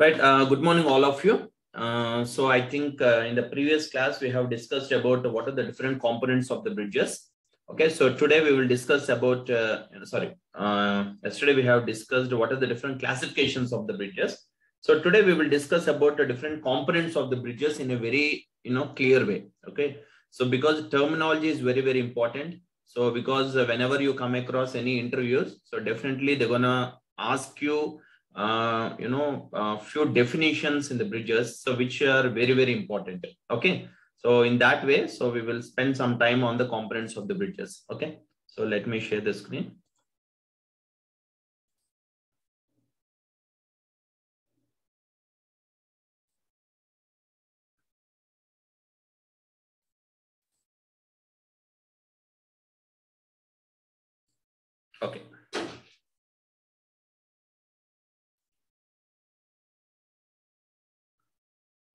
Right. Uh, good morning, all of you. Uh, so I think uh, in the previous class, we have discussed about what are the different components of the bridges. Okay. So today we will discuss about, uh, sorry, uh, yesterday we have discussed what are the different classifications of the bridges. So today we will discuss about the different components of the bridges in a very, you know, clear way. Okay. So because terminology is very, very important. So because whenever you come across any interviews, so definitely they're gonna ask you uh, you know, a few definitions in the bridges, so which are very, very important. Okay. So in that way, so we will spend some time on the components of the bridges. Okay. So let me share the screen.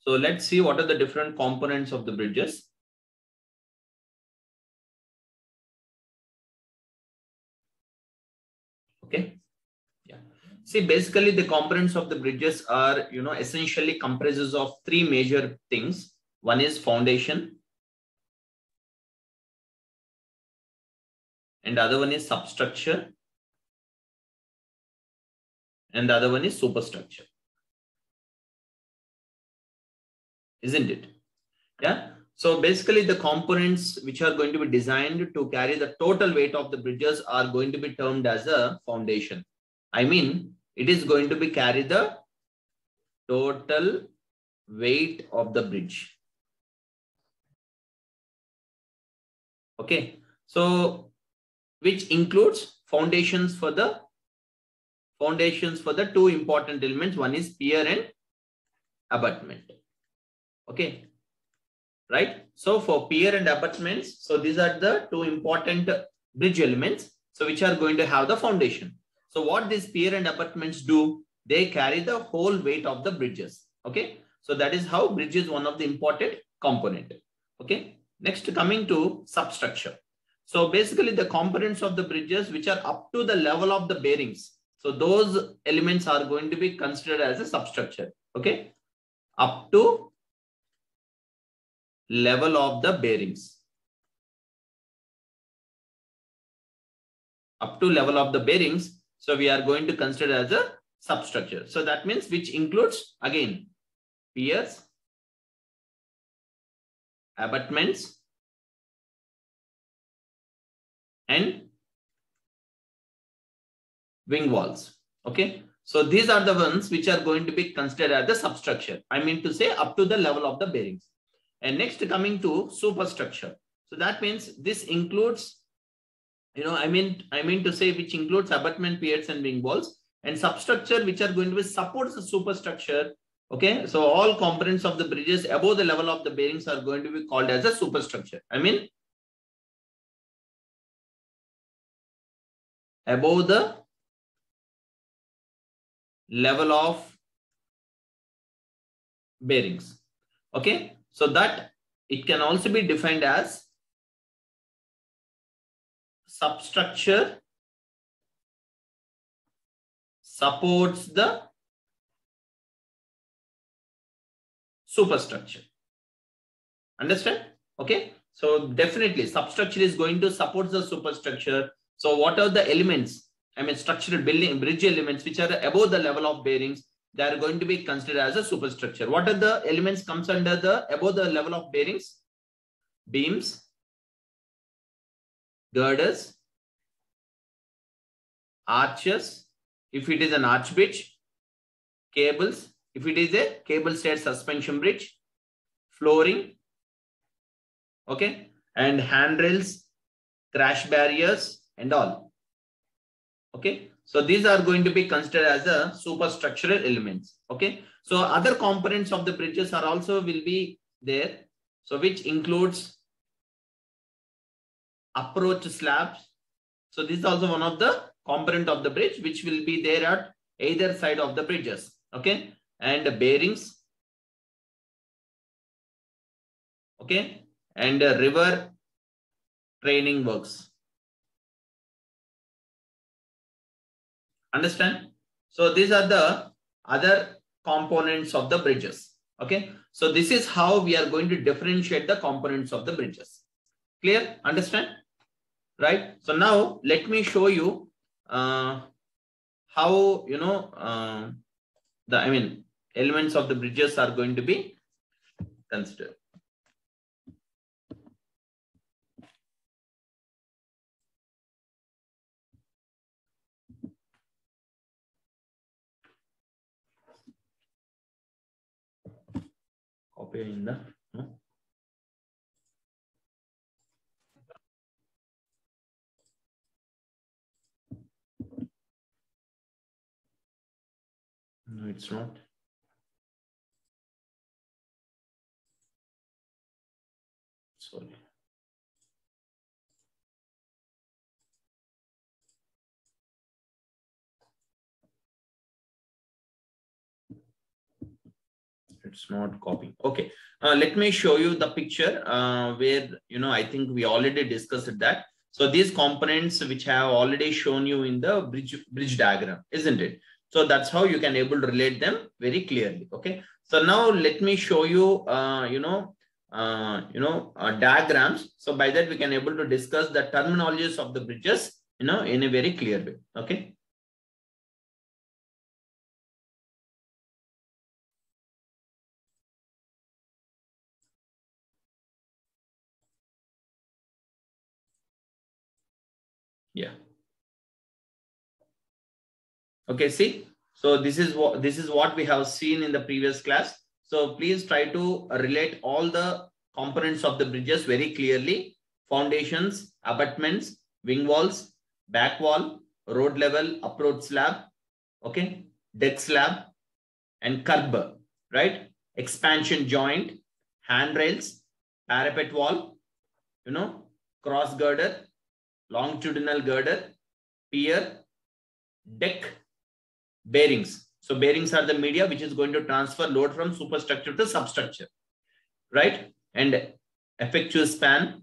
So let's see what are the different components of the bridges. Okay. Yeah. See, basically the components of the bridges are, you know, essentially comprises of three major things. One is foundation. And the other one is substructure. And the other one is superstructure. Isn't it? Yeah. So basically the components which are going to be designed to carry the total weight of the bridges are going to be termed as a foundation. I mean, it is going to be carry the total weight of the bridge. Okay. So which includes foundations for the foundations for the two important elements. One is pier and abutment. Okay. Right. So for pier and abutments, so these are the two important bridge elements. So which are going to have the foundation. So what these pier and abutments do, they carry the whole weight of the bridges. Okay. So that is how bridge is one of the important component. Okay. Next coming to substructure. So basically the components of the bridges which are up to the level of the bearings. So those elements are going to be considered as a substructure. Okay. Up to level of the bearings. Up to level of the bearings. So we are going to consider as a substructure. So that means which includes again piers, abutments, and wing walls. Okay. So these are the ones which are going to be considered as the substructure. I mean to say up to the level of the bearings. And next coming to superstructure. So that means this includes, you know, I mean, I mean to say which includes abutment piers and wing walls and substructure which are going to be supports the superstructure. Okay, so all components of the bridges above the level of the bearings are going to be called as a superstructure. I mean, above the level of bearings. Okay, so that it can also be defined as substructure supports the superstructure. Understand? Okay. So definitely substructure is going to support the superstructure. So what are the elements? I mean structural building bridge elements which are above the level of bearings they are going to be considered as a superstructure. What are the elements comes under the above the level of bearings? Beams, girders, arches, if it is an arch bridge, cables, if it is a cable stayed suspension bridge, flooring, okay, and handrails, crash barriers, and all. Okay, so these are going to be considered as the superstructural elements. Okay. So other components of the bridges are also will be there. So which includes approach slabs. So this is also one of the component of the bridge which will be there at either side of the bridges. Okay. And bearings. Okay. And river training works. Understand? So these are the other components of the bridges. Okay. So this is how we are going to differentiate the components of the bridges. Clear? Understand? Right. So now let me show you uh, how, you know, uh, the, I mean, elements of the bridges are going to be considered. No, it's not. It's not copying. Okay. Uh, let me show you the picture uh, where, you know, I think we already discussed that. So these components which I have already shown you in the bridge, bridge diagram, isn't it? So that's how you can able to relate them very clearly. Okay. So now let me show you, uh, you know, uh, you know, uh, diagrams. So by that we can able to discuss the terminologies of the bridges, you know, in a very clear way. Okay. Yeah. Okay, see, so this is what this is what we have seen in the previous class. So please try to relate all the components of the bridges very clearly. Foundations, abutments, wing walls, back wall, road level, approach slab, okay, deck slab, and curb, right? Expansion joint, handrails, parapet wall, you know, cross girder, longitudinal girder, pier, deck, bearings. So bearings are the media which is going to transfer load from superstructure to substructure, right? And effectual span,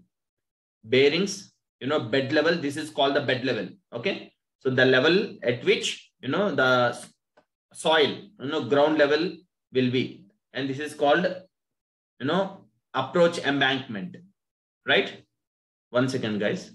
bearings, you know, bed level. This is called the bed level. Okay. So the level at which, you know, the soil, you know, ground level will be. And this is called, you know, approach embankment, right? One second, guys.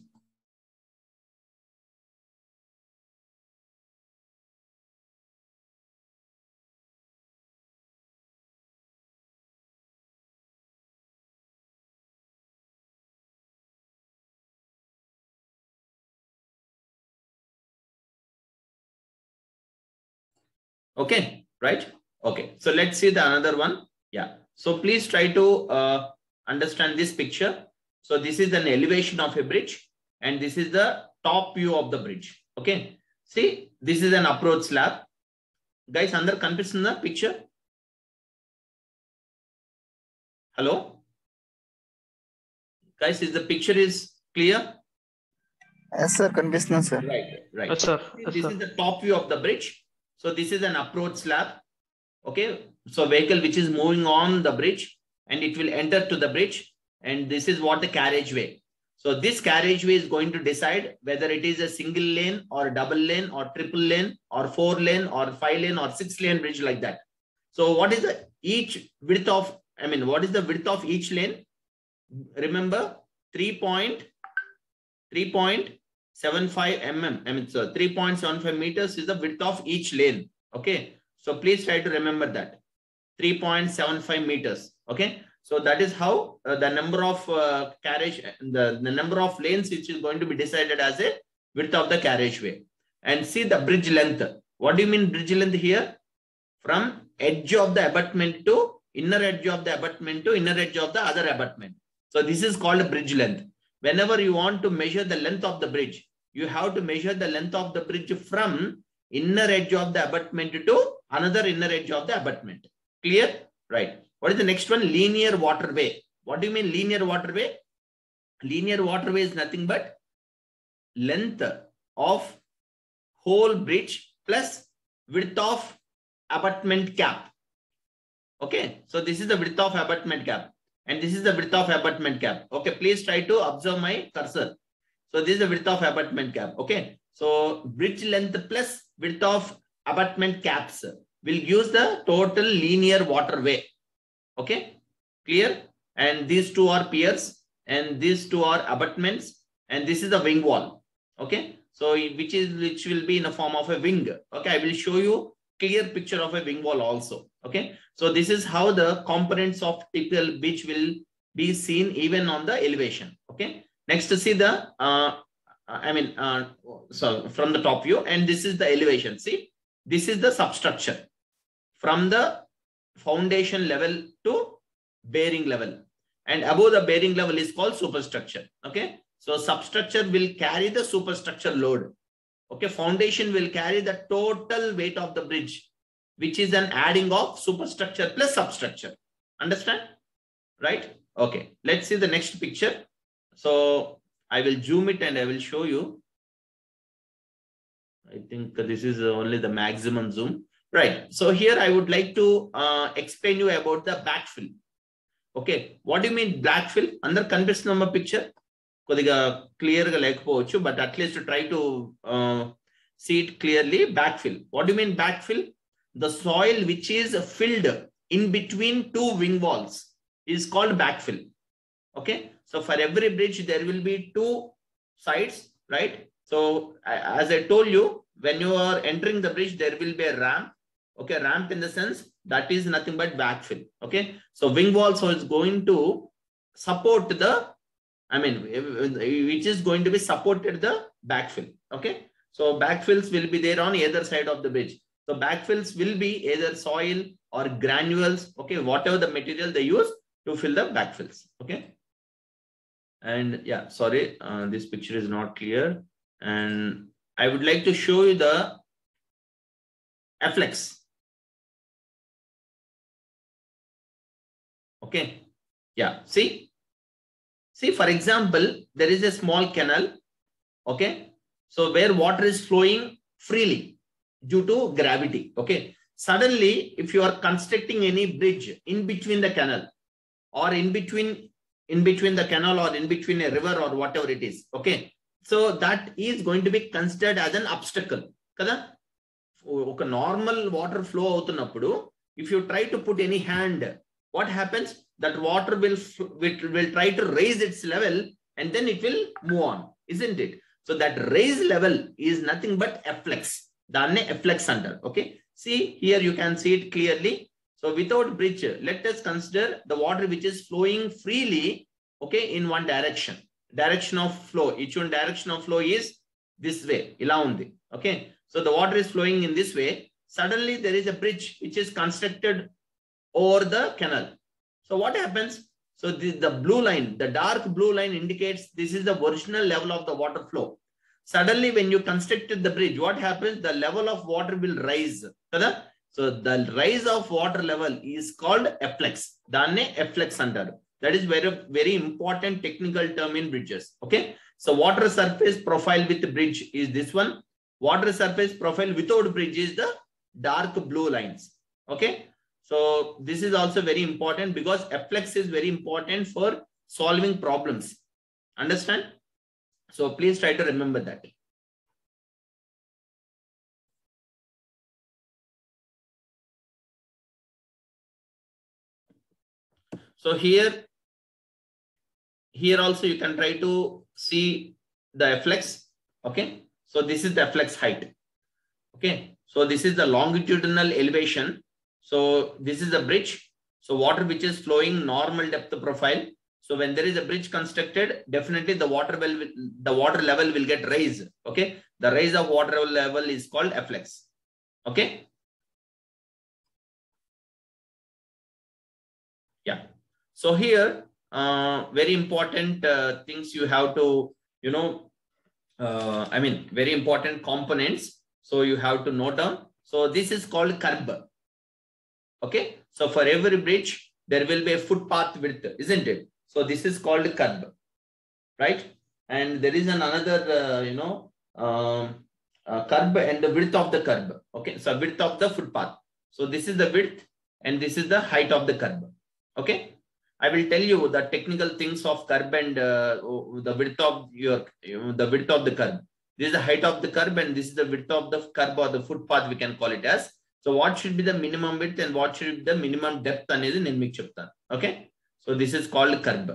Okay, right? Okay, so let's see the another one. Yeah. So please try to uh, understand this picture. So this is an elevation of a bridge and this is the top view of the bridge. Okay. See, this is an approach slab. Guys, under in the picture? Hello? Guys, is the picture is clear? Yes, sir. Conditional, sir. Right, right. Yes, sir. Yes, this sir. is the top view of the bridge. So this is an approach slab. Okay. So vehicle which is moving on the bridge and it will enter to the bridge. And this is what the carriageway. So this carriageway is going to decide whether it is a single lane or double lane or triple lane or four lane or five lane or six lane bridge like that. So what is the each width of, I mean, what is the width of each lane? Remember 3.3.75 mm. I mean, so 3.75 meters is the width of each lane. Okay. So please try to remember that 3.75 meters. Okay. So that is how uh, the number of uh, carriage, the, the number of lanes which is going to be decided as a width of the carriageway. And see the bridge length. What do you mean bridge length here? From edge of the abutment to inner edge of the abutment to inner edge of the other abutment. So this is called a bridge length. Whenever you want to measure the length of the bridge, you have to measure the length of the bridge from inner edge of the abutment to another inner edge of the abutment. Clear? Right. What is the next one? Linear waterway. What do you mean linear waterway? Linear waterway is nothing but length of whole bridge plus width of abutment cap. Okay. So this is the width of abutment cap. And this is the width of abutment cap. Okay. Please try to observe my cursor. So this is the width of abutment cap. Okay. So bridge length plus width of abutment caps. will use the total linear waterway. Okay, clear? And these two are piers and these two are abutments and this is the wing wall. Okay, so which is which will be in the form of a wing. Okay, I will show you clear picture of a wing wall also. Okay, so this is how the components of typical beach will be seen even on the elevation. Okay, next to see the uh, I mean, uh, so from the top view, and this is the elevation. See, this is the substructure from the foundation level to bearing level. And above the bearing level is called superstructure. Okay. So substructure will carry the superstructure load. Okay. Foundation will carry the total weight of the bridge, which is an adding of superstructure plus substructure. Understand? Right? Okay. Let's see the next picture. So I will zoom it and I will show you. I think this is only the maximum zoom. Right. So here I would like to uh, explain you about the backfill. Okay. What do you mean backfill? Under కనిపిస్తున్న picture కొద్దిగా clear గా లేకపోవచ్చు but at least try to see it clearly back fill what you mean back fill the soil which is filled in between two wing walls is called back fill okay So for every bridge, there will be two sides, right? So as I told you, when you are entering the bridge, there will be a ramp. Okay, ramp in the sense that is nothing but backfill. Okay, so wing wall so is going to support the, I mean, which is going to be supported the backfill. Okay, so backfills will be there on either side of the bridge. So backfills will be either soil or granules. Okay, whatever the material they use to fill the backfills. Okay and yeah sorry uh, this picture is not clear. And i would like to show you the afflux okay. Yeah see? See for example there is a small canal okay so where water is flowing freely due to gravity okay. Suddenly if you are constructing any bridge in between the canal or in between in between the canal or in between a river or whatever it is. Okay. So that is going to be considered as an obstacle. Okay. Normal water flow out in If you try to put any hand, what happens? That water will, will, will try to raise its level and then it will move on. Isn't it? So that raise level is nothing but afflux. The afflux under. Okay. See here you can see it clearly. So without bridge, let us consider the water which is flowing freely, okay, in one direction. Direction of flow. Each one direction of flow is this way. Ila undi. Okay. So the water is flowing in this way. Suddenly there is a bridge which is constructed over the canal. So what happens? So the, the blue line, the dark blue line indicates this is the original level of the water flow. Suddenly when you constructed the bridge, what happens? The level of water will rise. So the rise of water level is called afflux. Danne afflux under. That is very, very important technical term in bridges. Okay. So water surface profile with bridge is this one. Water surface profile without bridge is the dark blue lines. Okay. So this is also very important because afflux is very important for solving problems. Understand? So please try to remember that. So here, here also you can try to see the flex. Okay. So this is the flex height. Okay. So this is the longitudinal elevation. So this is the bridge. So water which is flowing normal depth profile. So when there is a bridge constructed, definitely the water will the water level will get raised. Okay. The rise of water level is called afflux. Okay. So here, uh, very important uh, things you have to, you know, uh, I mean, very important components. So you have to note down. So this is called curb. Okay. So for every bridge, there will be a footpath width, isn't it? So this is called curb, right? And there is an another, you know, um, curb and the width of the curb. Okay. So width of the footpath. So this is the width and this is the height of the curb. Okay. I will tell you the technical things of curb and uh, the width of your you know, the width of the curb. This is the height of the curb and this is the width of the curb or the footpath we can call it as. So what should be the minimum with and what should be the minimum depth అనేది నేను మీకు చెప్తాను okay so this is called curb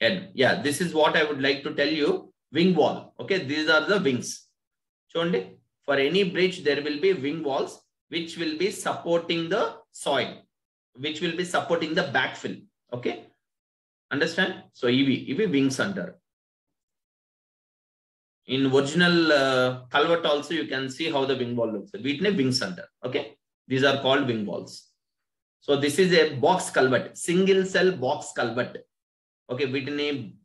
and yeah this is what I would like to tell you wing wall okay these are the wings చూడండి for any bridge there will be wing walls which will be supporting the soil, which will be supporting the backfill. Okay. Understand? So EV, EV wings under. In original uh, culvert also, you can see how the wing wall looks. Wheatney wings under. Okay. These are called wing walls. So this is a box culvert, single cell box culvert. Okay. Wheatney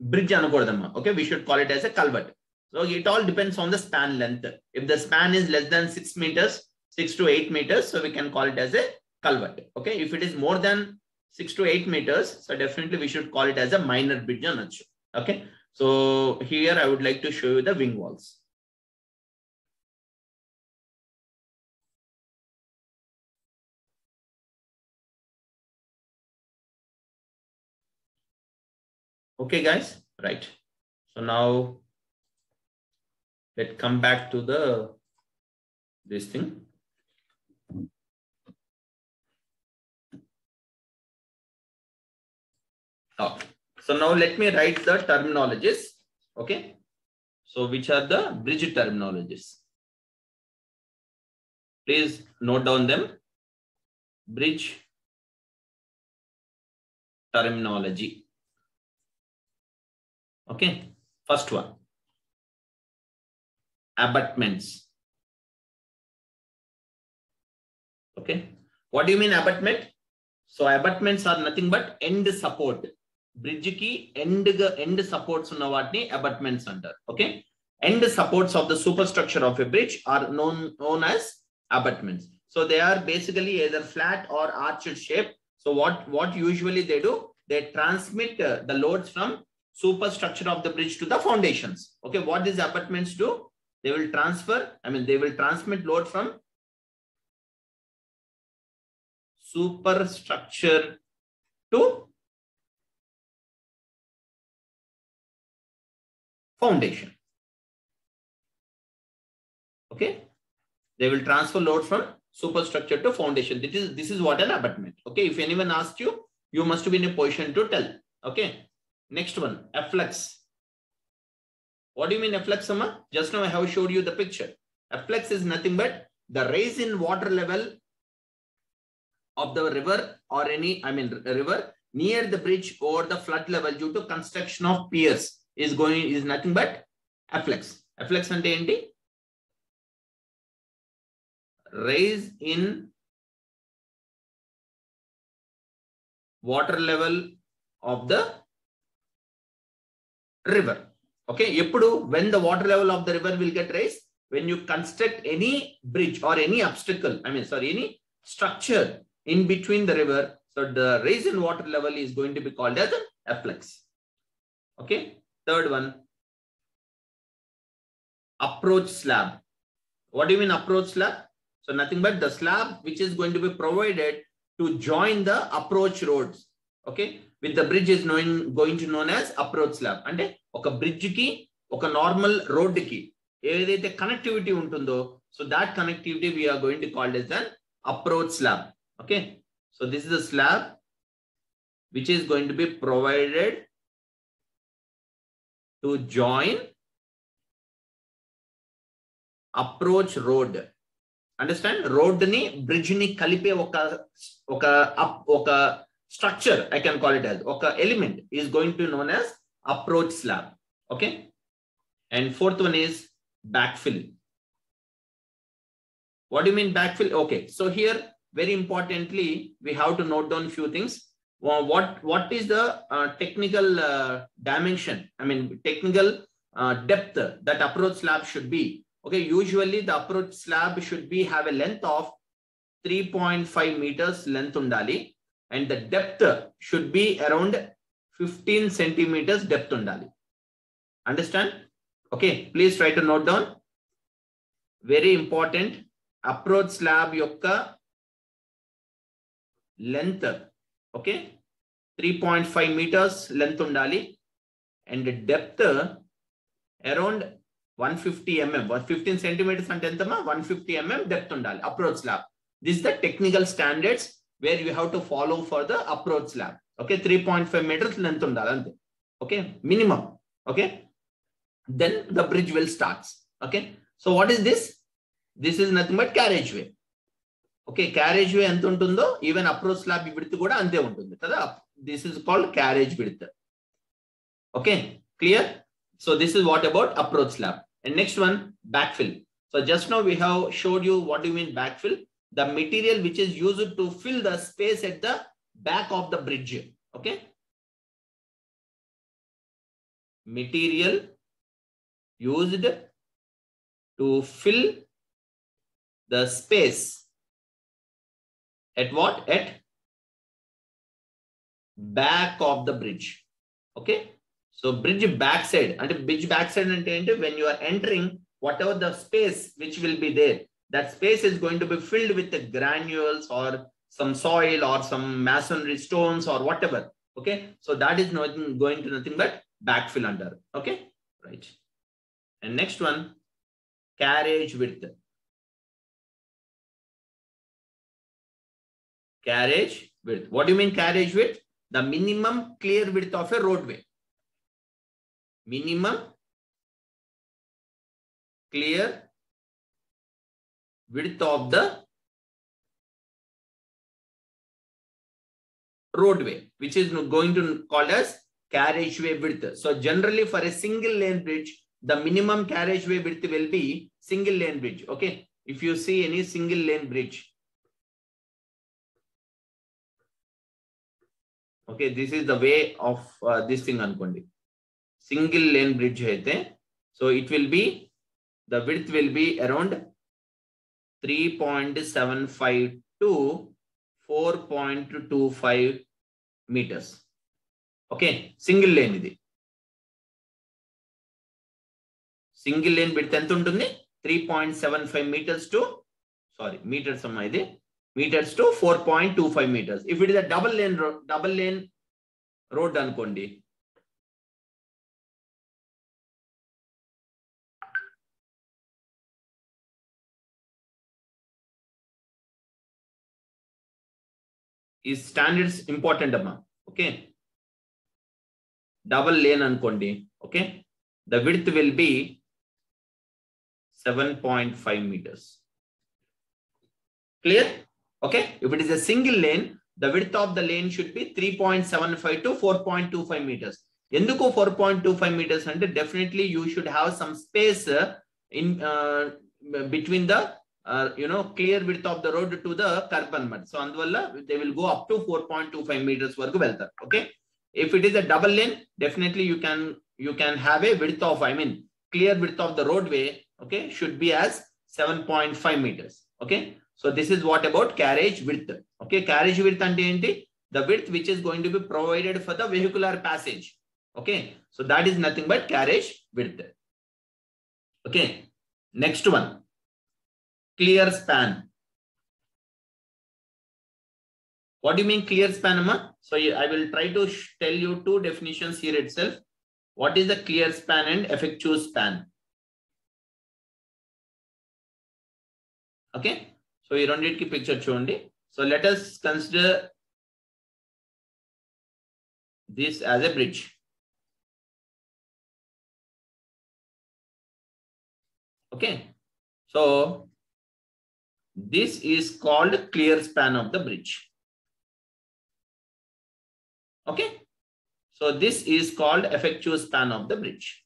bridge anukordama. Okay. We should call it as a culvert. So it all depends on the span length. If the span is less than six meters, six to eight meters, so we can call it as a culvert. Okay, if it is more than six to eight meters, so definitely we should call it as a minor bridge anachu. Okay, so here I would like to show you the wing walls. Okay, guys, right. So now let's come back to the this thing. Okay. So now let me write the terminologies. Okay. So which are the bridge terminologies? Please note down them. Bridge terminology. Okay. First one. Abutments. Okay. What do you mean abutment? So abutments are nothing but end support bridge కి end end supports ఉన్న వాటిని అబట్మెంట్స్ అంటారు okay end supports of the super structure of a bridge are known known as అబట్మెంట్స్ so they are basically either flat are ఆర్చడ్ shape so what what usually they do they transmit the loads from super structure of the bridge to the foundations okay what these అబట్మెంట్స్ do they will transfer i mean they will transmit load from superstructure to foundation. Okay? They will transfer load from superstructure to foundation. This is this is what an abutment. Okay? If anyone asks you you must be in a position to tell. Okay? Next one afflux what do you mean afflux, Amma? Just now I have showed you the picture. Afflux is nothing but the rise in water level of the river or any, I mean, river near the bridge or the flood level due to construction of piers is going, is nothing but afflux. Afflux ante enti? Rise in water level of the river. okay ఎప్పుడు when the water level of the river will get raised when you construct any bridge or any obstacle i mean sorry any structure in between the river so the raise in water level is going to be called as an afflux okay third one approach slab what do you mean approach slab so nothing but the slab which is going to be provided to join the approach roads okay with the bridge is known going to known as approach slab అంటే ఒక బ్రిడ్జ్కి ఒక normal రోడ్కి ఏదైతే connectivity ఉంటుందో so that connectivity we are going to called as an approach slab okay so this is the slab which is going to be provided to join approach road understand road ని bridge ని కలిపే ఒక ఒక ఒక structure i can call it as okay element is going to known as approach slab okay and fourth one is backfill what do you mean backfill okay so here very importantly we have to note down few things well, what what is the uh, technical uh, dimension i mean technical uh, depth that approach slab should be okay usually the approach slab should be have a length of 3.5 meters length undali and the depth should be around 15 centimeters depth undali. Understand? Okay, please try to note down. Very important. Approach slab yokka length. Okay three point five metres length ఉండాలి. And depth around one fifty MM fifteen centimetres అంటే ఎంతమా one fifty MM depth ఉండాలి. Approach slab this the technical standards where you have to follow for the approach slab okay three point five metres length ఉండాలి అంతే. Okay minimum okay then the bridge will starts okay so what is this this is nothing but carriage way okay carriage వే ఎంత ఉంటుందో even approach slab width కూడా అంతే ఉంటుంది కదా this is called carriage width okay clear so this is what about approach slab and next one backfill so just now we have showed you what do you mean backfill the material which is used to fill the space at the back of the bridge okay material used to fill the space at what? At back of the bridge. Okay? So bridge backside. And bridge backside and when you are entering whatever the space which will be there that space is going to be filled with the granules or some soil or some masonry stones or whatever. Okay? So that is nothing going to nothing but backfill under. Okay? Right. And next one carriage width carriage width what do you mean carriage width the minimum clear width of a roadway minimum clear width of the roadway, which is going to called as carriageway width. So generally for a single lane bridge, the minimum carriageway width will be single lane bridge. Okay. If you see any single lane bridge. Okay, this is the way of uh, this thing Ankondi. Single lane bridge. Hai so it will be the width will be around 3.75 to 4.25 meters. Okay, single lane ఇది single lane width ఎంత ఉంటుంది three point seven five metres to sorry metres అమ్మా ఇది metres to four point two five metres if it is double lane road double lane road అనుకోండి ఈ standards important అమ్మా okay double lane అనుకోండి okay the width will B seven point five metres clear okay if it is a single lane the width of the lane should be three point seven five to four point two five metres ఎందుకు four point two five metres అంటే definitely you should have some space in between the uh, you know clear width of the road to the curb అనమాట so అందువల్ల they will go up to 4.25 meters వరకు వెళ్తారు okay if it is a double lane definitely you can you can have a width of i mean clear width of the roadway okay should be as 7.5 meters okay So this is what about carriage width. Okay, carriage width and the width which is going to be provided for the vehicular passage. Okay, so that is nothing but carriage width. Okay, next one, clear span. What do you mean clear span, Amma? So I will try to tell you two definitions here itself. What is the clear span and effective span? Okay, So you don't need to picture chundi. So let us consider this as a bridge. Okay. So this is called clear span of the bridge. Okay. So this is called effective span of the bridge.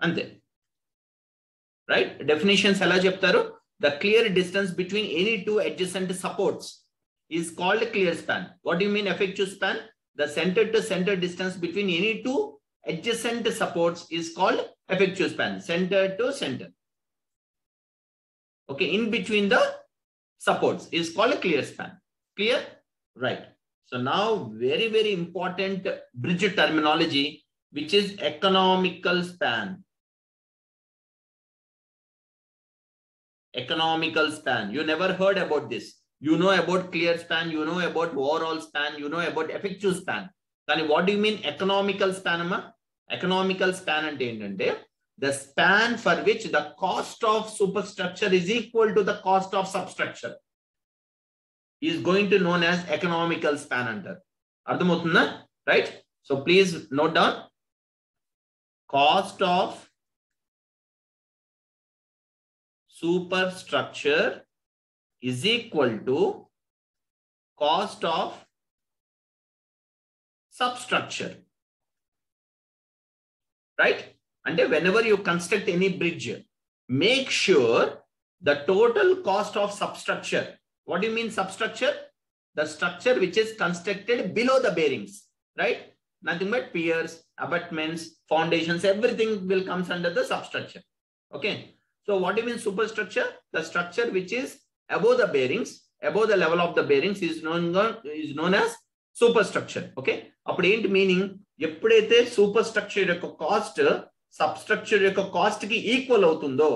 And then, right? Definitions ఎలా చెప్తారు the clear distance between any two adjacent supports is called clear span. What do you mean effective span? The center to center distance between any two adjacent supports is called effective span. Center to center. Okay, in between the supports is called a clear span. Clear? Right. So now very, very important bridge terminology, which is economical span. Economical span. You never heard about this. You know about clear span, you know about overall span, you know about effective span. కానీ what do you mean economical span అమ్మా? Economical span అంటే ఏంటంటే the span for which the cost of superstructure is equal to the cost of substructure is going to known as economical span అంటారు అర్థమవుతుందా right so please note down cost of superstructure is equal to cost of substructure. Right? And whenever you construct any bridge, make sure the total cost of substructure. What do you mean substructure? The structure which is constructed below the bearings, right? Nothing but piers, abutments, foundations, everything will comes under the substructure. Okay. So what do you mean superstructure? The structure which is above the bearings, above the level of the bearings is known, is known as superstructure. Okay. అప్పుడు ఏంటి meaning ఎప్పుడైతే superstructure యొక్క cost substructure యొక్క కాస్ట్కి equal అవుతుందో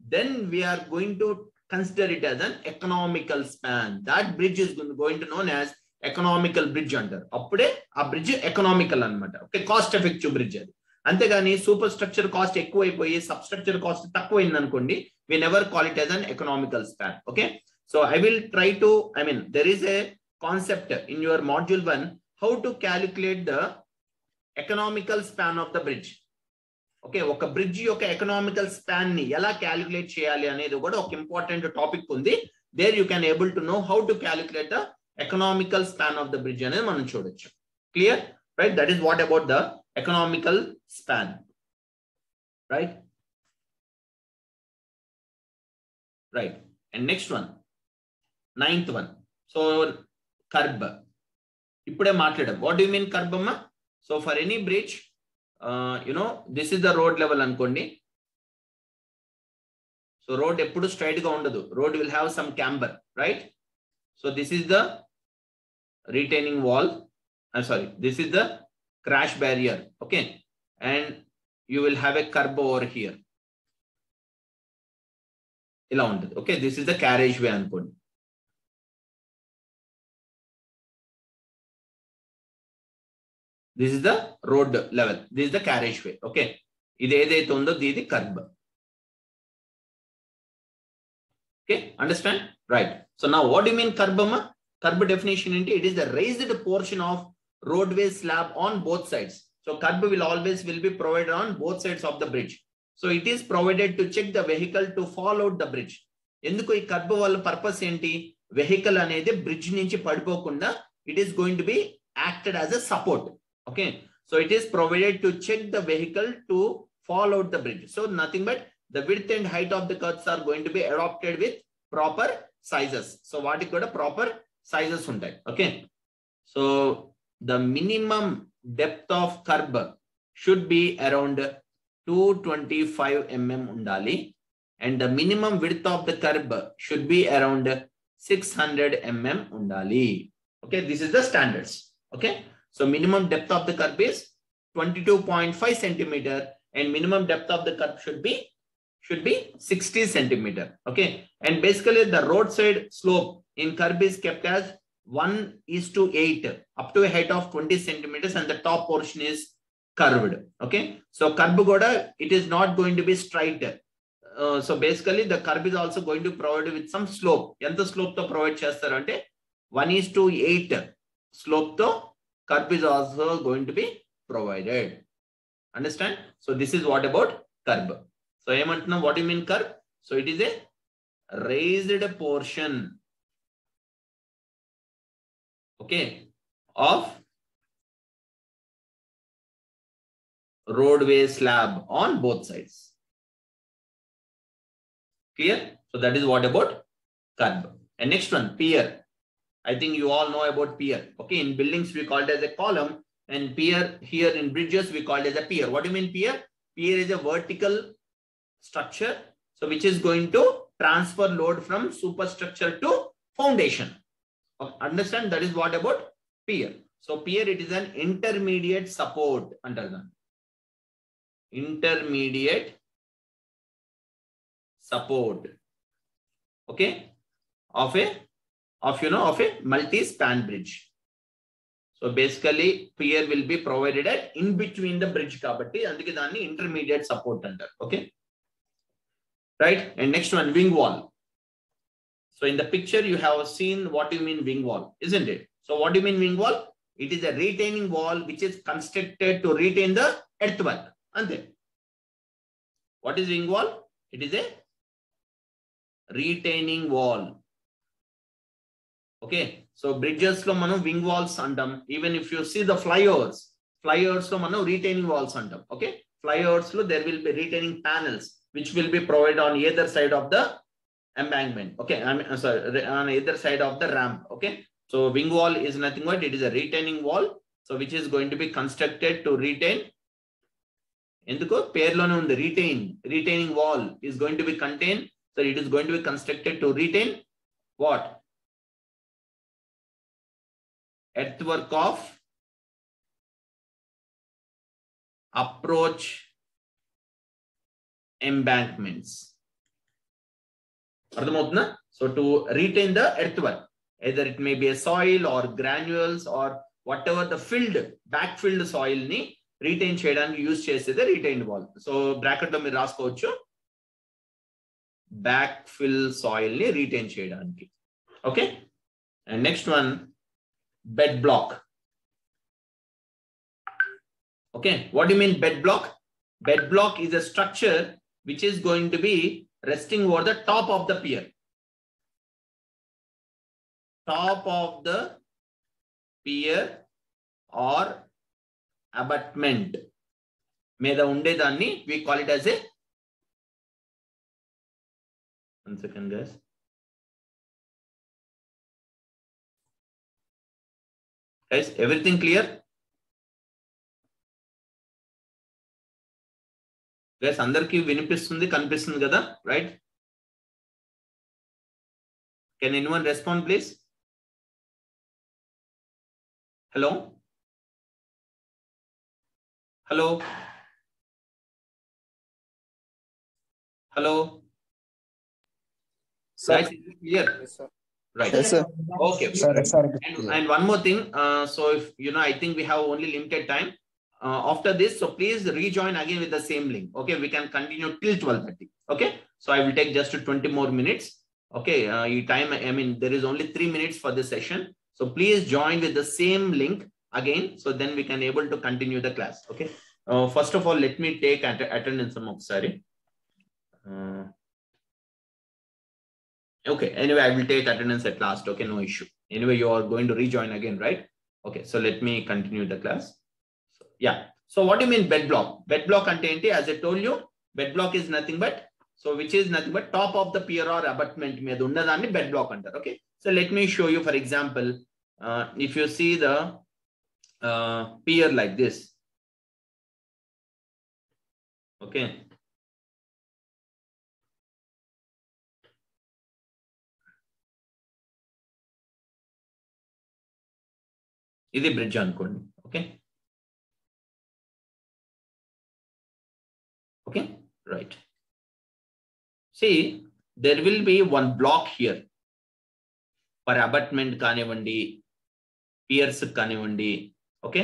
then we are going to consider it as an economical span that bridge is going to known as economical bridge అంటారు అప్పుడే ఆ బ్రిడ్జ్ ఎకనామికల్ అనమాట ఓకే కాస్ట్ ఎఫెక్టివ్ బ్రిడ్జ్ అది అంతేగాని సూపర్ స్ట్రక్చర్ కాస్ట్ ఎక్కువైపోయి సబ్ స్ట్రక్చర్ కాస్ట్ తక్కువైంది అనుకోండి we never call it economical span okay so I will try to I mean i mean a concept in your in your how to calculate the economical span of the bridge okay ఒక bridge యొక్క economical స్పాన్ని ఎలా calculate చేయాలి అనేది కూడా ఒక important topic ఉంది. There you can able to know how to calculate the economical span of the bridge అనేది మనం చూడొచ్చు. Clear right that is what about the economical span right right and next one ninth one so curb ఇప్పుడే మాట్లాడాం what you mean kerb అమ్మా so for any bridge you know this is the road level అనుకోండి so road ఎప్పుడు straight గా ఉండదు road will have some camber right so this is the retaining wall sorry this is the crash barrier okay? And you will have a curb over here. ఇలా ఉంటుంది okay this is the carriage way అనుకోండి. This is the road level this is the carriage way okay ఇది ఏదైతే ఉందో ఇది kerb okay understand right so నా what you mean kerb అమ్మా kerb definition ఏంటి? It is the raised portion of roadway slab on both sides. So curb will always will be provided on both sides of the bridge. So it is provided to check the vehicle to fall out the bridge. ఎందుకు ఈ curb వల్ల purpose ఏంటి? Vehicle అనేది bridge నుంచి పడిపోకుండా it is going to be acted as a support okay so it is provided to check the vehicle to fall out the bridge so nothing but the width and height of the kerbs are going to be adapted with proper sizes so వాటికి కూడా proper sizes ఉంటాయి. Okay so the minimum depth of curb should be around 225 mm undali and the minimum width of the curb should be around 600 mm undali okay this is the standards. Okay so minimum depth of the curb is 22.5 centimeter and minimum depth of the curb should be should be 60 centimeter. Okay and basically the roadside slope in curb is kept as 1 is to 8 up to a height of 20 centimeters and the top portion is curved okay so curb goda it is not going to be straight uh, so basically the curb is also going to provide with some slope ఎంత slope to provide చేస్తారు అంటే 1 is to 8 slope to curb is also going to be provided understand so this is what about curb so ఏమంటున్నాం what do you mean curb so it is a raised portion okay. Of roadway slab on both sides. Clear? So that is what about curb. And next one pier. I think you all know about pier. Okay in buildings we call it as a column and pier here in bridges we call it as a pier. What do you mean pier? Pier is a vertical structure so which is going to transfer load from superstructure to foundation Oh, understand that is what about pier. So pier it is an intermediate support under the intermediate support. Okay, of a of you know of a multi span bridge. So basically pier will be provided at in between the bridge kabatti and the intermediate support under. Okay, right and next one wing wall. Wall so in the picture you have seen what you mean wing wall isn't it so what you mean wing wall it is a retaining wall which is constructed to retain the earth work అంతే what is wing wall it is a retaining wall okay so bridges లో మనం wing walls అంటాం even if you see the flyovers flyovers లో మనం retaining walls అంటాం okay flyovers లో there will be retaining panels which will be provide on either side of the embankment okay i mean sorry on either side of the ramp okay so wing wall is nothing but it is a retaining wall so which is going to be constructed to retain ఎందుకు పేర్లోనే ఉంది retain retaining wall is going to B contain so it is going to be constructed to retain what earth work of approach ఎంబాంక్మెంట్స్ So to retain the earth earthwork, either it may be a soil or granules or whatever the filled, backfilled soil ni retain shade and use chase the retained wall. So bracket the mirascochu. Backfill soil ni retain shade and okay. And next one bed block. Okay, what do you mean bed block? Bed block is a structure which is going to be resting over the top of the pier. Top of the pier or abutment. మీద ఉండేదాన్ని we call it as a one second guys guys everything clear guys అందరికి వినిపిస్తుంది కనిపిస్తుంది కదా right can anyone respond please hello hello hello Sir. Clear Yes, sir. Right Yes, sir. Okay. Sir, sir. And, and one more thing, uh, so if you know, I think we have only limited time. Uh, after this, so please rejoin again with the same link. Okay, we can continue till 12:30. Okay, so I will take just 20 more minutes. Okay, uh, you time, I mean, there is only three minutes for this session. So please join with the same link again. So then we can able to continue the class. Okay. Uh, first of all, let me take att- attendance of sorry. Uh, okay. Anyway, I will take attendance at last. Okay, no issue. Anyway, you are going to rejoin again, right? Okay. So let me continue the class. So, yeah. So what do you mean bed block? Bed block ante enti, as I told you, bed block is nothing but so which is nothing but top of the pier or abutment మీద ఉన్నదాన్ని bed block అంటారు okay so let me show you for example uh, if you see the uh, pier like this okay ఇది bridge అనుకోండి okay okay right see there will be one black here for abetment కానివ్వండి Pierce కానివ్వండి okay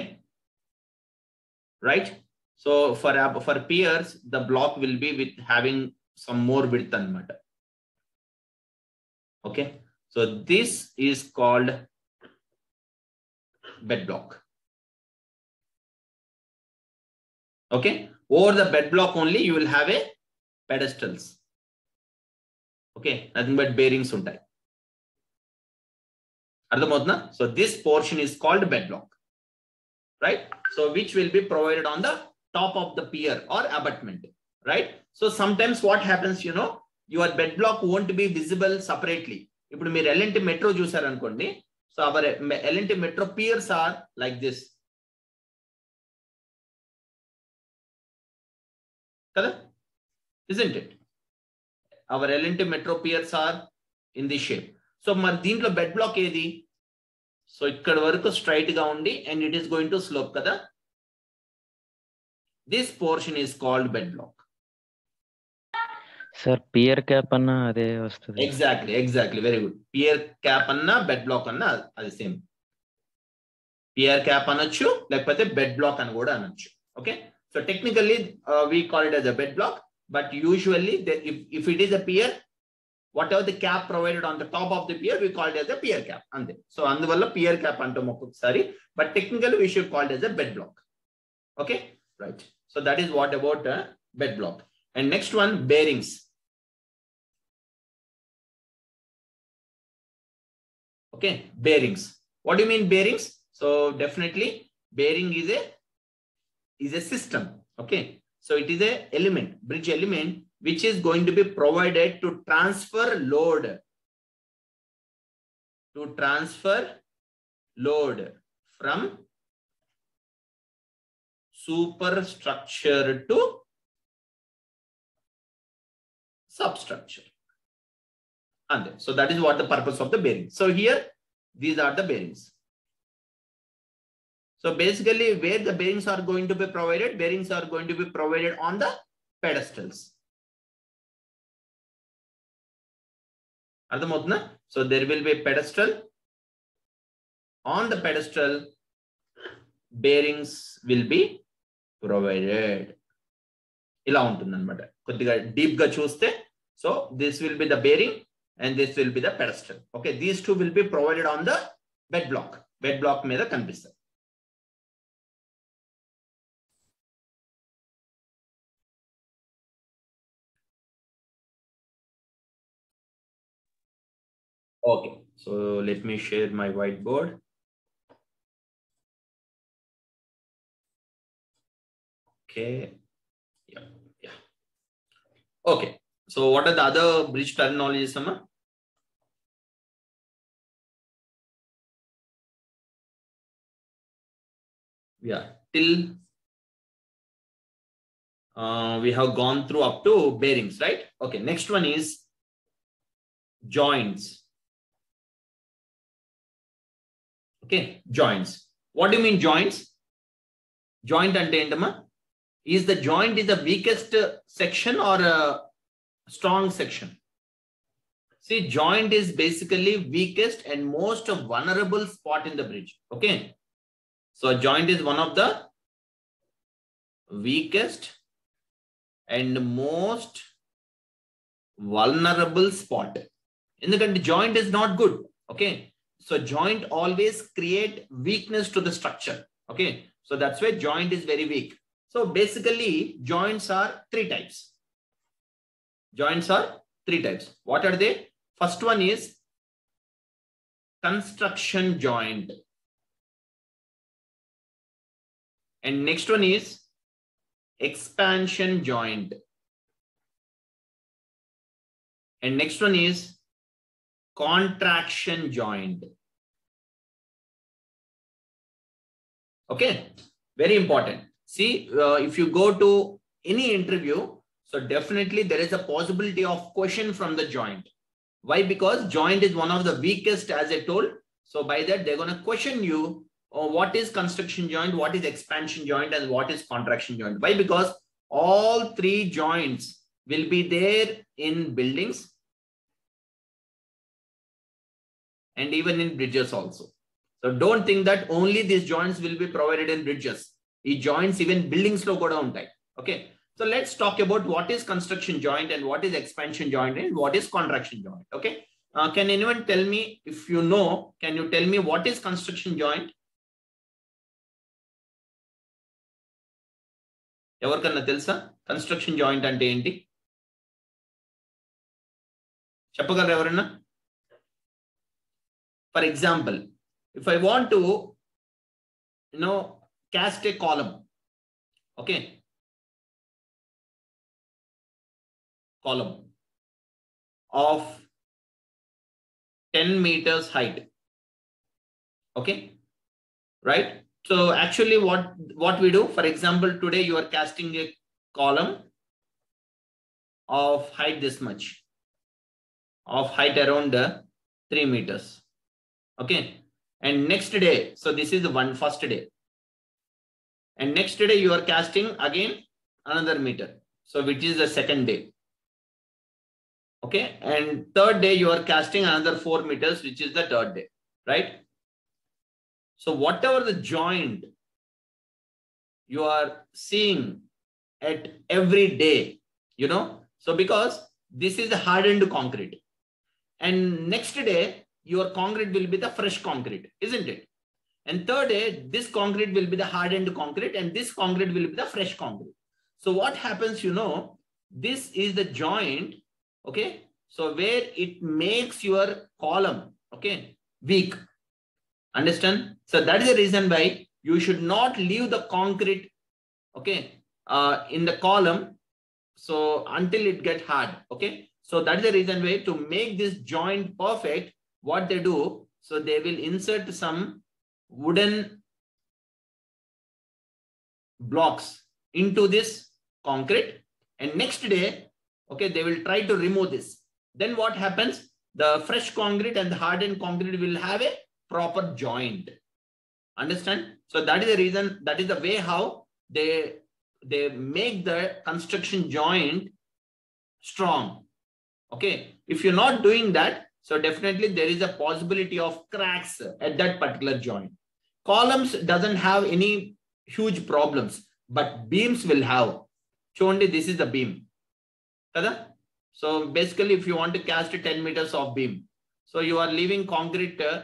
right so for for Pierce the black will be with having some more with అనమాట okay so this is called bed block. Okay, over the bed block only you will have a pedestals. Okay, nothing but bearings ఉంటాయి అర్థమవుతుందా so this portion is called bed black right so which will be provided on the top of the pear are abetment right so some times what happens you know your bed block won't be visible separately ఇప్పుడు మీరు L&T metro చూసారనుకోండి So our L&T metro piers are like this. Isn't it? Our L&T metro piers are in this shape. So మరి దీంట్లో bed black ఏది? So ఇక్కడ వరకు స్ట్రైట్గా ఉండి and it is going to slope కదా? This portion is called bed block sir pier cap అన్న అదే వస్తుంది. Exactly exactly very good pier cap అన్నా బెడ్ బ్లాక్ అన్నా అది సేమ్ పియర్ క్యాప్ అనొచ్చు లేకపోతే బెడ్ బ్లాక్ అని కూడా అనొచ్చు. Okay So technically, uh, we call it as a bed block, but usually the, if, if it is a pier, whatever the cap provided on the top of the pier, we call it as a pier cap. And so anduvalla pier cap antam sorry, but technically we should call it as a bed block. Okay, right. So that is what about a bed block. And next one, bearings. Okay, bearings. What do you mean bearings? So definitely bearing is a is a system okay? So it is a element bridge element which is going to be provided to transfer load. To transfer load from superstructure to substructure. And so that is what the purpose of the bearing so here these are the bearings so basically where the bearings are going to be provided bearings are going to be provided on the pedestals అర్థమవుతుందా so there will be pedestal on the pedestal bearings will be provided ఇలా ఉంటుంది అనమాట కొద్దిగా deep గా చూస్తే so this will be the bearing and this will be the pedestal okay these two will be provided on the bed block bed block మీద కనిపిస్తుంది Okay, so let me share my whiteboard. Okay, yeah, yeah. Okay, so what are the other bridge terminologies, Amma? Yeah, till uh, we have gone through up to bearings, right? Okay, next one is joints. Okay, joints. What do you mean joints? Joint and endama? Is the joint is the weakest section or a strong section? See, joint is basically weakest and most vulnerable spot in the bridge. Okay. So joint is one of the weakest and most vulnerable spot. In the country, joint is not good. Okay. So joint always create weakness to the structure. Okay. So that's why joint is very weak. So basically joints are three types. Joints are three types. What are they? First one is construction joint. And next one is expansion joint. And next one is contraction joint. Okay, very important. See, uh, if you go to any interview, so definitely there is a possibility of question from the joint. Why? Because joint is one of the weakest, as I told. So by that, they're going to question you uh, what is construction joint, what is expansion joint, and what is contraction joint. Why? Because all three joints will be there in buildings and even in bridges also. So don't think that only these joints will be provided in bridges. ఈ joints even buildings లో కూడా ఉంటాయి okay so let's talk about what is construction joint and what is expansion joint and what is contraction joint okay can anyone tell me if you know can you tell me what is construction joint ఎవరికన్నా తెలుసా construction joint అంటే ఏంటి చెప్పగలరు ఎవరన్నా for example, if I want to, you know, cast a column, okay? Column of 10 meters height, okay? Right? So actually what, what we do, for example, today you are casting a column of height this much, of height around the 3 meters okay. And next day so this is the one first day. And next day you are casting again another meter. So which is the second day. Okay. And third day you are casting another 4 meters which is the third day. Right? So whatever the joint you are seeing at every day, you know, so because this is hardened concrete. And next day your concrete will be the fresh concrete, isn't it? And third day, this concrete will be the hardened concrete and this concrete will be the fresh concrete. So what happens, you know, this is the joint, okay? So where it makes your column, okay, weak. Understand? So that is the reason why you should not leave the concrete, okay, uh, in the column. So until it get hard, okay. So that is the reason why to make this joint perfect, what they do, so they will insert some wooden blocks into this concrete. And next day okay they will try to remove this. Then what happens? The fresh concrete and the hardened concrete will have a proper joint. Understand? So that is the reason that is the way how they they make the construction joint strong. Okay? If you're not doing that so definitely there is a possibility of cracks at that particular joint. Columns doesn't have any huge problems but beams will have. So only this is the beam. So basically if you want to cast 10 meters of beam so you are leaving concrete uh,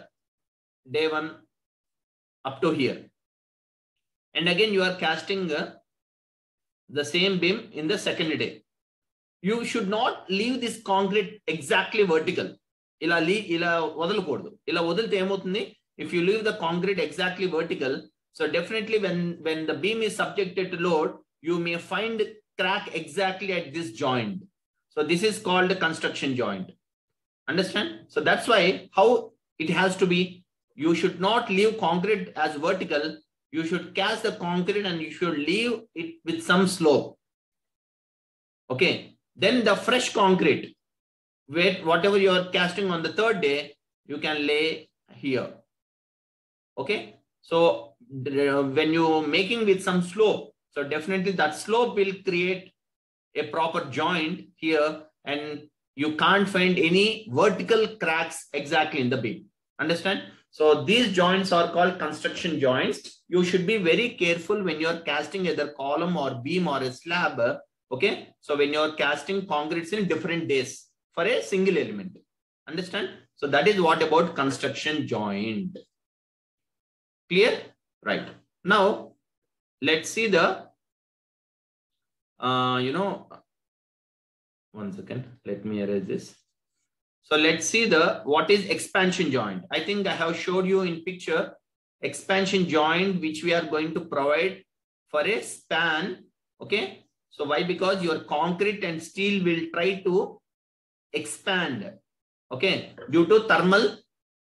day one up to here. And again you are casting uh, the same beam in the second day. You should not leave this concrete exactly vertical ఇలా లీ ఇలా వదలకూడదు ఇలా వదిలితే ఏమవుతుంది if you leave the concrete exactly vertical, so definitely when, when the beam is subjected to load, you may find crack exactly at this joint. So this is called a construction joint. Understand? So that's why how it has to be, you should not leave concrete as vertical. You should cast the concrete and you should leave it with some slope. Okay. Then the fresh concrete, where whatever you are casting on the third day, you can lay here. Okay? So when you making with some slope so definitely that slope will create a proper joint here and you can't find any vertical cracks exactly in the beam. Understand? So these joints are called construction joints. You should be very careful when you're casting either column or beam or a slab. Okay? So when you're casting concretes in different days for a single element understand so that is what about construction joint Clear? Right. Now, let's see the, uh, you know, one second. Let me erase this. So let's see the, what is expansion joint? I think I have showed you in picture, expansion joint, which we are going to provide for a span. Okay. So why? Because your concrete and steel will try to expand. Okay. Due to thermal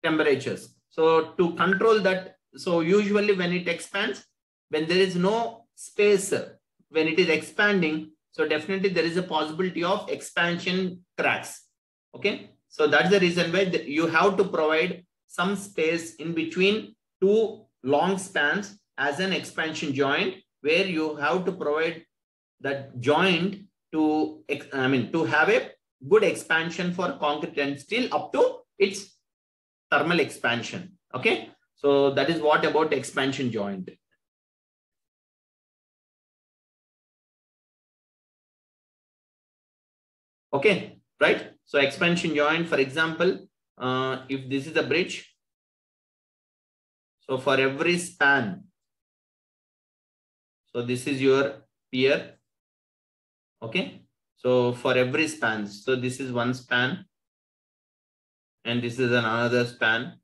temperatures. So to control that so usually when it expands, when there is no space, when it is expanding, so definitely there is a possibility of expansion cracks. Okay. So that's the reason why you have to provide some space in between two long spans as an expansion joint where you have to provide that joint to, I mean, to have a good expansion for concrete and steel up to its thermal expansion. Okay. So that is what about expansion joint. Okay, right? So expansion joint, for example, uh, if this is a bridge, so for every span, so this is your pier. Okay, so for every span, so this is one span, and this is another span.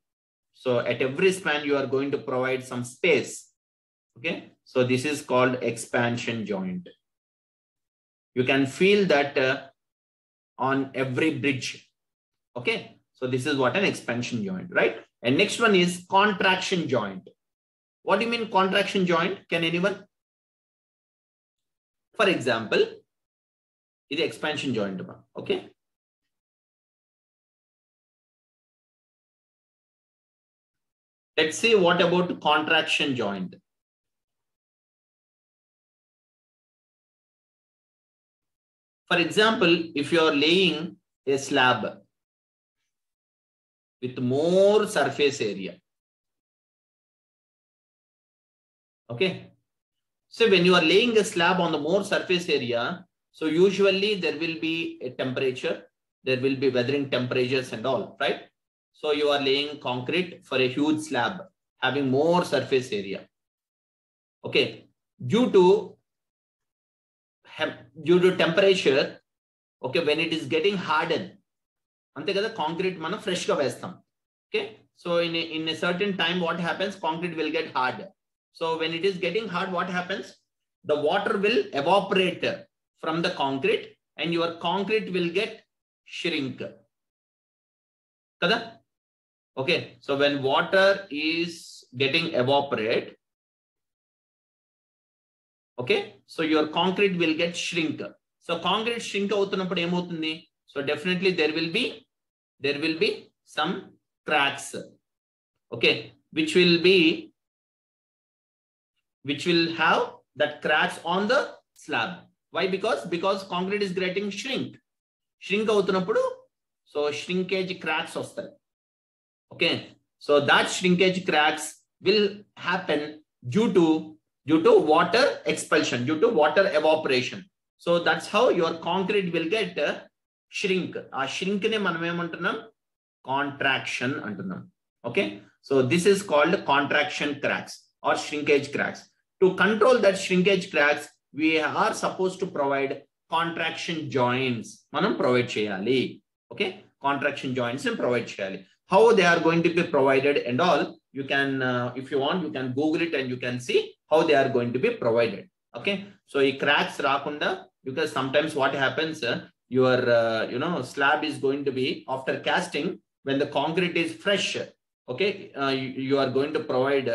So at every span, you are going to provide some space. Okay. So this is called expansion joint. You can feel that uh, on every bridge. Okay. So this is what an expansion joint, right? And next one is contraction joint. What do you mean contraction joint? Can anyone? For example, is expansion joint. Okay. Let's see what about contraction joint. For example, if you are laying a slab with more surface area, Okay. So when you are laying a slab on the more surface area, so usually there will be a temperature, there will be weathering temperatures and all, right? So you are laying concrete for a huge slab having more surface area. Okay. Due to due to temperature, okay, when it is getting hardened, అంతే కదా concrete మనం fresh గా వేస్తాం okay so in in a certain time what happens concrete will get hard so when it is getting hard what happens the water will evaporate from the concrete and your concrete will get shrink. Okay, so when water is getting evaporate, okay, so your concrete will get shrink. So concrete shrink avutunnappudu em avutundi so definitely there will be there will be some cracks okay which will be which will have that cracks on the slab why because because concrete is getting shrink shrink అవుతున్నప్పుడు so shrinkage cracks వస్తాయి okay so that shrinkage cracks will happen due to due to water expulsion due to water evaporation so that's how your concrete will get uh, shrink ఆ shrink నే మనం ఏమంటున్నాం contraction అంటున్నాం okay so this is called contraction cracks are shrinkage cracks to control that shrinkage cracks we are supposed to provide contraction joints మనం provide చేయాలి okay contraction joints provide చేయాలి how they are going to be provided and all you can if you want you can Google it and you can see how they are going to be provided okay so ఈ cracks రాకుండా because some times what happens your you know slab is going to B after casting when the concrete is fresh okay you are going to provide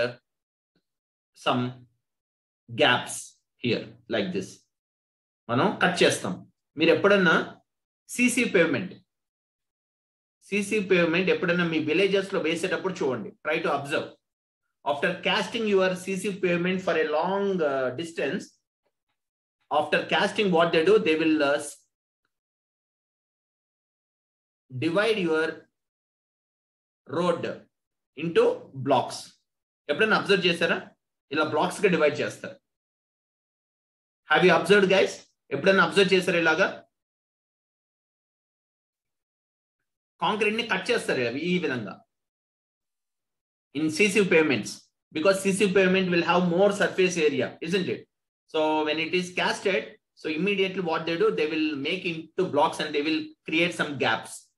some gaps Here like this మనం cut చేస్తాం. మీరు ఎప్పుడన్నా CC payment CC payment ఎప్పుడన్నా మీ విలేజెస్లో వేసేటప్పుడు చూడండి. Try to observe after casting your CC pavement for a long distance after casting what they do they will divide your road into blocks ఎప్పుడైనా observe చేశారా? ఇలా బ్లాక్స్గా డివైడ్ చేస్తారు. హ్యావ్ యూ అబ్జర్వ్ గైస్ ఎప్పుడైనా అబ్జర్వ్ చేశారు ఇలాగా concrete ని cut చేస్తారు ఈ విధంగా in CC pavements because CC pavement will have more surface area, isn't it? So when it is casted, so immediately what they do, they will make into blocks and they will create some gaps.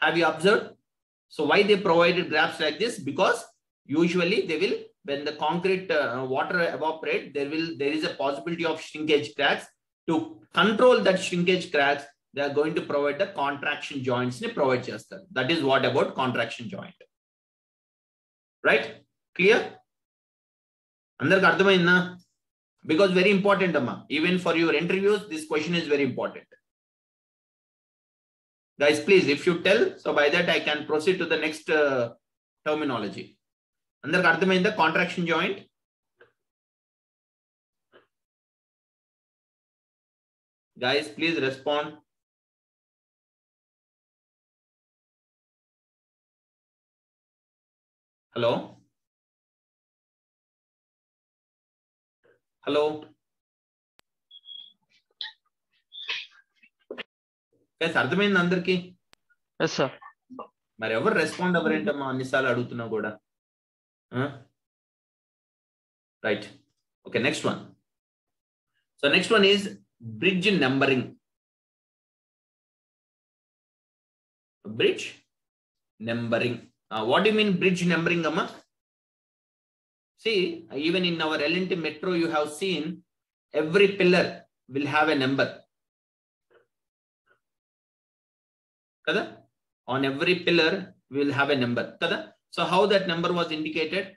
Have you observed? So why they provided gaps like this? Because usually they will when the concrete uh, water evaporate there will there is a possibility of shrinkage cracks to control that shrinkage cracks they are going to provide the contraction joints ni provide చేస్తారు that is what about contraction joint right clear అందరికి అర్థమైందా because very important అమ్మా even for your interviews this question is very important guys please if you tell so by that i can proceed to the next uh, terminology అందరికి అర్థమైందా? Contraction joint guys please respond hello hello guys అర్థమైంది అందరికి? మరి ఎవరు respond అవ్వరేంటమ్మా? అన్నిసార్లు అడుగుతున్నా కూడా. Huh? Right. Okay, next one. So next one is bridge numbering. Bridge numbering. Uh, what do you mean bridge numbering, Amma? See, even in our L&T Metro, you have seen every pillar will have a number. Kada? On every pillar, we will have a number. Kada? So how that number was indicated?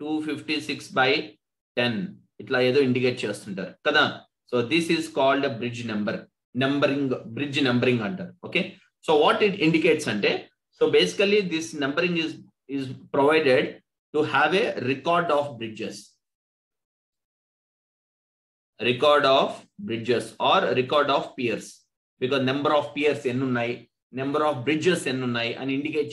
256 by 10. It will indicate. So this is called a bridge number. Numbering, bridge numbering under. Okay. So what it indicates? So basically this numbering is, is provided to have a record of bridges. Record of bridges or record of piers. Because number of piers, number of bridges, and indicate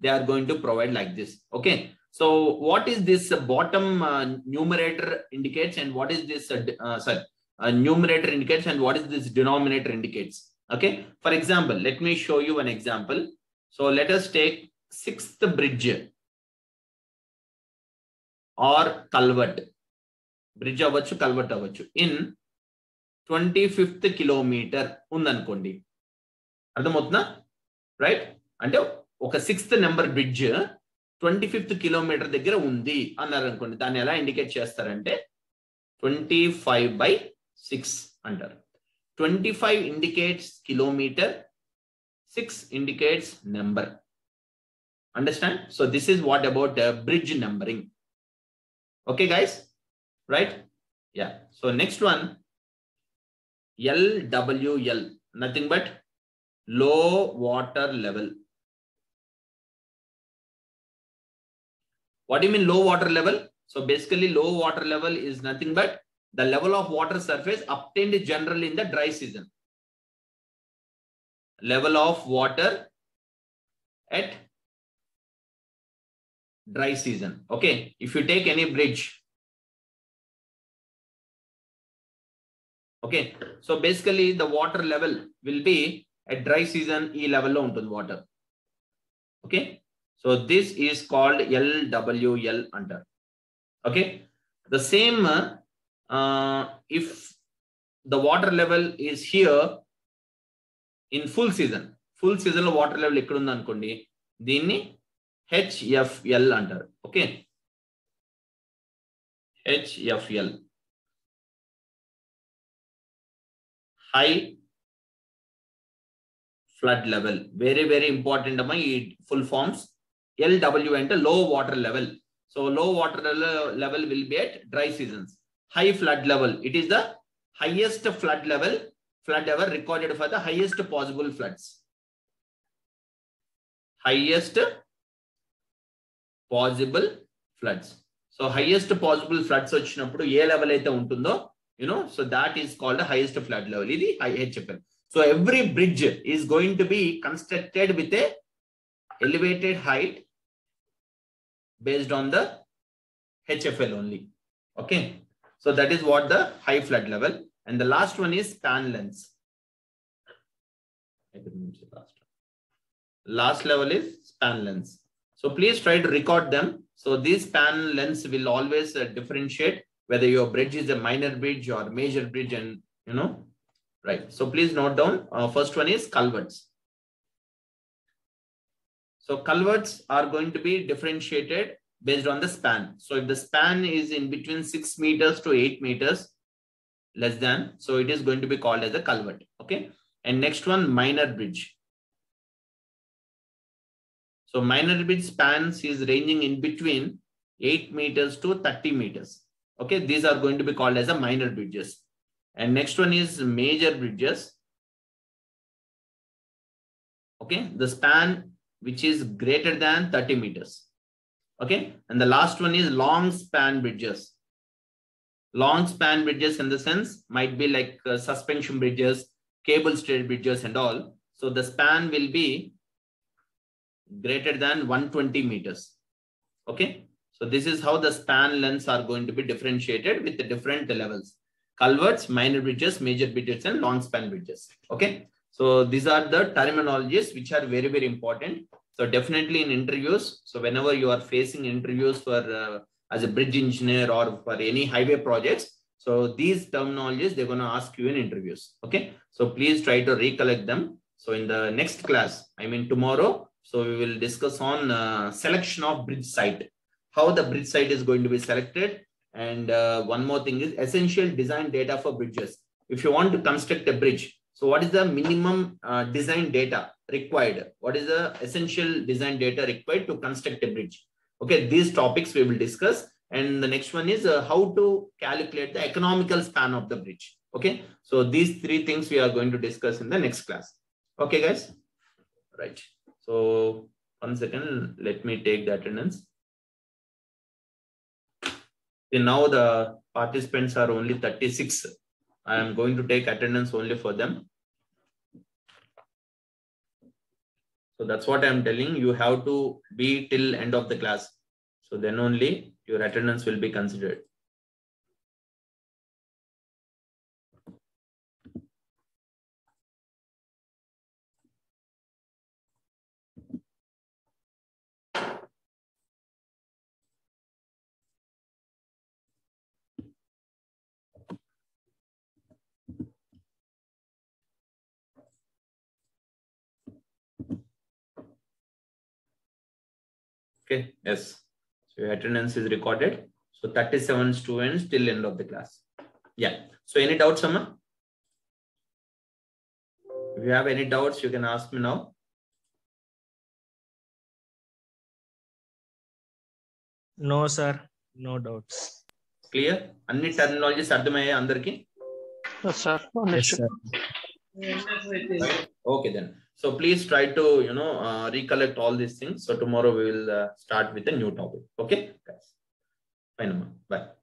they are going to provide like this okay So what is this uh, bottom uh, numerator indicates and what is this, uh, d- uh, sorry, uh, numerator indicates and what is this denominator indicates? Okay. For example, let me show you an example. So let us take sixth bridge or culvert. Bridge అవ్వచ్చు culvert అవ్వచ్చు in twenty fifth kilometre ఉందనుకోండి అర్థమవుతుందా right అంటే ఒక sixth number bridge twenty fifth kilometre దగ్గర ఉంది అన్నారు అనుకోండి దాన్ని ఎలా ఇండికేట్ చేస్తారంటే ట్వంటీ ఫైవ్ బై సిక్స్ అంటారు twenty five indicates kilometre six indicates number understand so this is what about bridge numbering okay guys right yeah so next one LWL nothing but low water level What do you mean low water level? So basically low water level is nothing but the level of water surface obtained generally in the dry season. Level of water at dry season. Okay. If you take any bridge, okay so basically the water level will be at dry season e level లో ఉంటుంది water okay so this is called lwl అంటారు okay the same uh, if the water level is here in full season full season లో water level ఎక్కడ ఉంది అనుకోండి దీన్ని HFL అంటారు okay HFL high flood level very very important అమ్మా ఈ full forms LW అంటే low water level so low water level will be at dry seasons high flood level it is the highest flood level flood ever recorded for the highest possible floods highest possible floods so highest possible floods వచ్చినప్పుడు ఏ level అయితే ఉంటుందో you know so that is called highest flood level ఇది HFL so every bridge is going to be constructed with a elevated height based on the HFL only. Okay? So that is what the high flood level. And the last one is span length I couldn't say last last level is span length so please try to record them. So these span lengths will always uh, differentiate whether your bridge is a minor bridge or major bridge and you know right. So please note down uh, first one is culverts so culverts are going to be differentiated based on the span. So if the span is in between 6 meters to 8 meters less than so it is going to be called as a culvert okay? And next one minor bridge. So minor bridge spans is ranging in between 8 meters to 30 meters okay? These are going to be called as a minor bridges. And next one is major bridges. Okay the span which is greater than 30 meters okay and the last one is long span bridges long span bridges in the sense might be like uh, suspension bridges cable stayed bridges and all so the span will be greater than 120 meters okay so this is how the span lengths are going to be differentiated with the different levels. Culverts, minor bridges, major bridges, and long span bridges. Okay. So these are the terminologies which are very, very important. So definitely in interviews. So whenever you are facing interviews for uh, as a bridge engineer or for any highway projects, so these terminologies they're going to ask you in interviews. Okay. So please try to recollect them. So in the next class, I mean tomorrow, so we will discuss on uh, selection of bridge site how the bridge site is going to be selected. And uh, one more thing is essential design data for bridges. If you want to construct a bridge, so what is the minimum uh, design data required? What is the essential design data required to construct a bridge? Okay, these topics we will discuss. And the next one is uh, how to calculate the economical span of the bridge. Okay, so these three things we are going to discuss in the next class. Okay, guys. Right. So one second, let me take the attendance. See, now the participants are only 36. I am going to take attendance only for them. So that's what I'm telling you have to be till end of the class. So then only your attendance will be considered. Okay, yes. So your attendance is recorded. So 37 students till end of the class. Yeah. So any doubts, Amma? If you have any doubts, you can ask me now. No sir no doubts clear అన్ని terminologies అర్థమయ్యాయి అందరికి sir Okay then. So please try to, you know, uh, recollect all these things. So tomorrow we will uh, start with a new topic. Okay, guys. Fine. Bye.